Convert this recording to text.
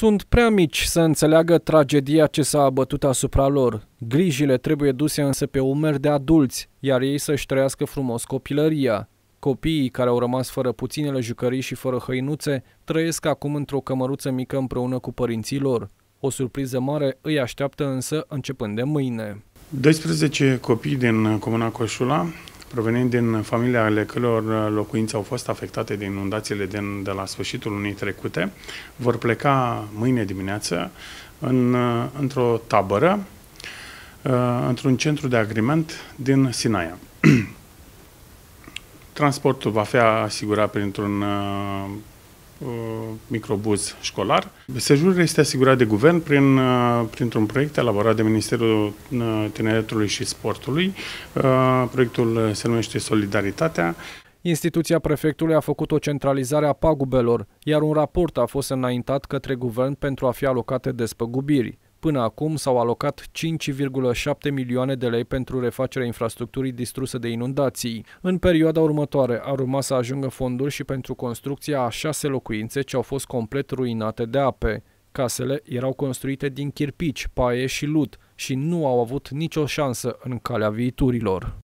Sunt prea mici să înțeleagă tragedia ce s-a abătut asupra lor. Grijile trebuie duse însă pe umeri de adulți, iar ei să-și trăiască frumos copilăria. Copiii care au rămas fără puținele jucării și fără hăinuțe trăiesc acum într-o cămăruță mică împreună cu părinții lor. O surpriză mare îi așteaptă însă începând de mâine. 12 copii din Comuna Coșula provenind din familia ale căror locuințe au fost afectate de inundațiile din, de la sfârșitul lunii trecute, vor pleca mâine dimineață în, într-o tabără, uh, într-un centru de agriment din Sinaia. Transportul va fi asigurat printr-un uh, Uh, microbuz școlar. Sejurul este asigurat de guvern prin, uh, printr-un proiect elaborat de Ministerul uh, Tineretului și Sportului. Proiectul se numește Solidaritatea. Instituția prefectului a făcut o centralizare a pagubelor, iar un raport a fost înaintat către guvern pentru a fi alocate despăgubiri. Până acum s-au alocat 5,7 milioane de lei pentru refacerea infrastructurii distruse de inundații. În perioada următoare ar urma să ajungă fonduri și pentru construcția a șase locuințe ce au fost complet ruinate de ape. Casele erau construite din chirpici, paie și lut și nu au avut nicio șansă în calea viiturilor.